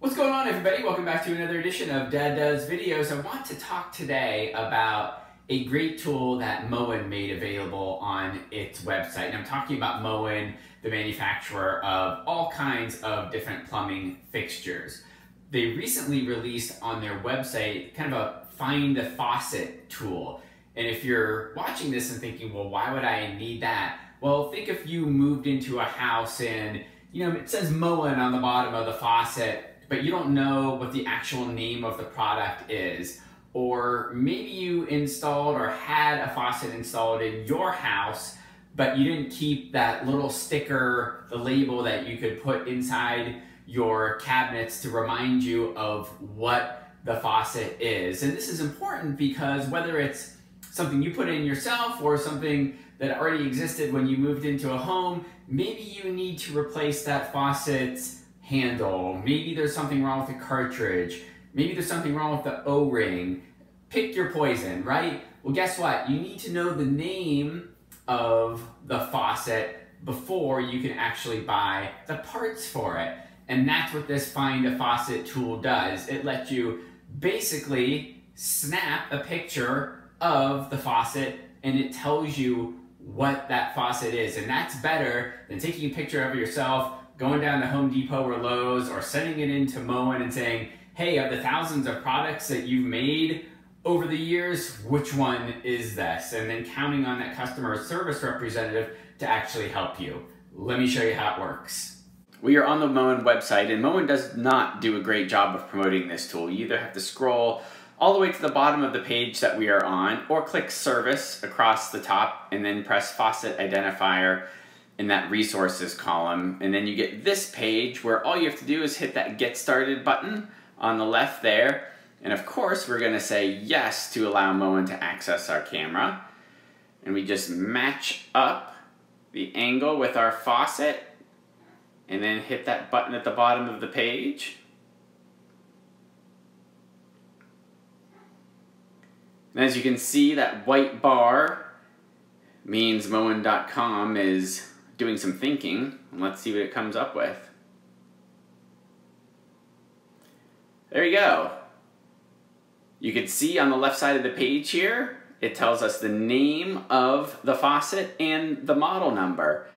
What's going on everybody? Welcome back to another edition of Dad Does Videos. I want to talk today about a great tool that Moen made available on its website. And I'm talking about Moen, the manufacturer of all kinds of different plumbing fixtures. They recently released on their website kind of a find a faucet tool. And if you're watching this and thinking, well, why would I need that? Well, think if you moved into a house and, you know, it says Moen on the bottom of the faucet but you don't know what the actual name of the product is. Or maybe you installed or had a faucet installed in your house, but you didn't keep that little sticker, the label that you could put inside your cabinets to remind you of what the faucet is. And this is important because whether it's something you put in yourself or something that already existed when you moved into a home, maybe you need to replace that faucet handle. Maybe there's something wrong with the cartridge. Maybe there's something wrong with the O-ring. Pick your poison, right? Well, guess what? You need to know the name of the faucet before you can actually buy the parts for it. And that's what this Find a Faucet tool does. It lets you basically snap a picture of the faucet and it tells you what that faucet is. And that's better than taking a picture of yourself, going down to Home Depot or Lowe's or sending it into Moen and saying, hey, of the thousands of products that you've made over the years, which one is this? And then counting on that customer service representative to actually help you. Let me show you how it works. We are on the Moen website and Moen does not do a great job of promoting this tool. You either have to scroll all the way to the bottom of the page that we are on or click service across the top and then press faucet identifier in that resources column. And then you get this page where all you have to do is hit that get started button on the left there. And of course, we're gonna say yes to allow Moen to access our camera. And we just match up the angle with our faucet and then hit that button at the bottom of the page. And as you can see, that white bar means Moen.com is doing some thinking, and let's see what it comes up with. There you go. You can see on the left side of the page here, it tells us the name of the faucet and the model number.